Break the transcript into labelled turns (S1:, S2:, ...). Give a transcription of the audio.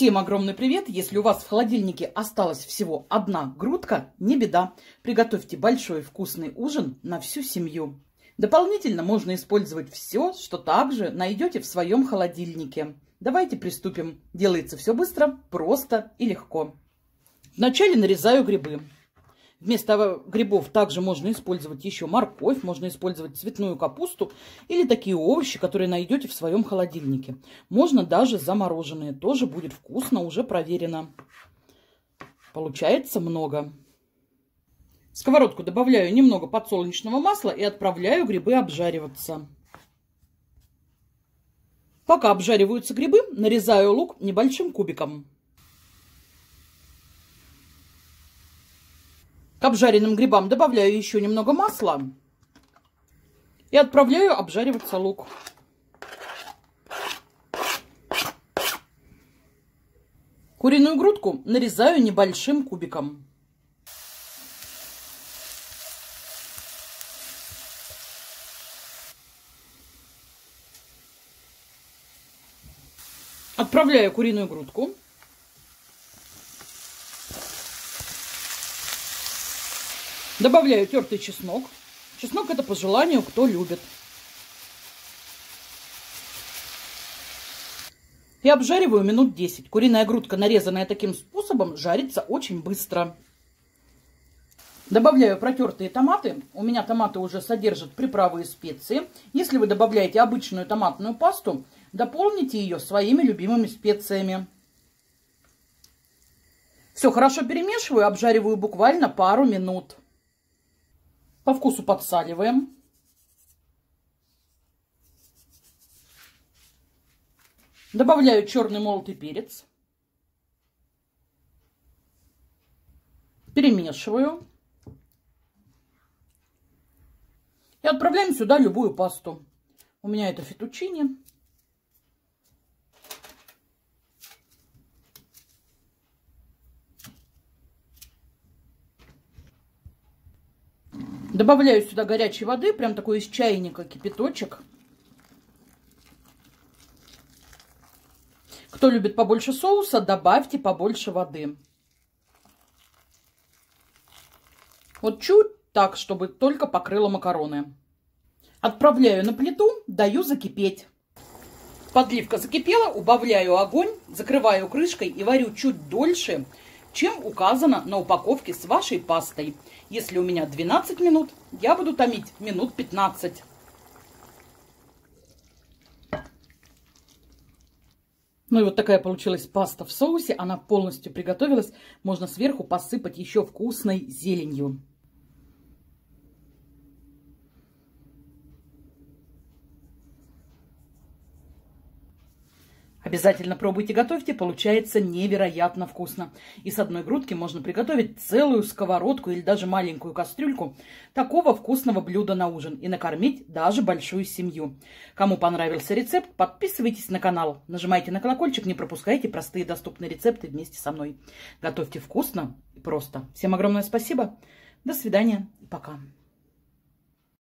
S1: Всем огромный привет! Если у вас в холодильнике осталась всего одна грудка, не беда. Приготовьте большой вкусный ужин на всю семью. Дополнительно можно использовать все, что также найдете в своем холодильнике. Давайте приступим. Делается все быстро, просто и легко. Вначале нарезаю грибы. Вместо грибов также можно использовать еще морковь, можно использовать цветную капусту или такие овощи, которые найдете в своем холодильнике. Можно даже замороженные, тоже будет вкусно, уже проверено. Получается много. В сковородку добавляю немного подсолнечного масла и отправляю грибы обжариваться. Пока обжариваются грибы, нарезаю лук небольшим кубиком. К обжаренным грибам добавляю еще немного масла и отправляю обжариваться лук. Куриную грудку нарезаю небольшим кубиком. Отправляю куриную грудку Добавляю тертый чеснок. Чеснок это по желанию, кто любит. И обжариваю минут 10. Куриная грудка, нарезанная таким способом, жарится очень быстро. Добавляю протертые томаты. У меня томаты уже содержат приправы и специи. Если вы добавляете обычную томатную пасту, дополните ее своими любимыми специями. Все хорошо перемешиваю, обжариваю буквально пару минут. По вкусу подсаливаем. Добавляю черный молотый перец. Перемешиваю. И отправляем сюда любую пасту. У меня это фетучини. Добавляю сюда горячей воды, прям такой из чайника кипяточек. Кто любит побольше соуса, добавьте побольше воды. Вот чуть так, чтобы только покрыло макароны. Отправляю на плиту, даю закипеть. Подливка закипела, убавляю огонь, закрываю крышкой и варю чуть дольше, чем указано на упаковке с вашей пастой. Если у меня 12 минут, я буду томить минут 15. Ну и вот такая получилась паста в соусе. Она полностью приготовилась. Можно сверху посыпать еще вкусной зеленью. Обязательно пробуйте, готовьте, получается невероятно вкусно. И с одной грудки можно приготовить целую сковородку или даже маленькую кастрюльку такого вкусного блюда на ужин и накормить даже большую семью. Кому понравился рецепт, подписывайтесь на канал, нажимайте на колокольчик, не пропускайте простые доступные рецепты вместе со мной. Готовьте вкусно и просто. Всем огромное спасибо, до свидания и пока.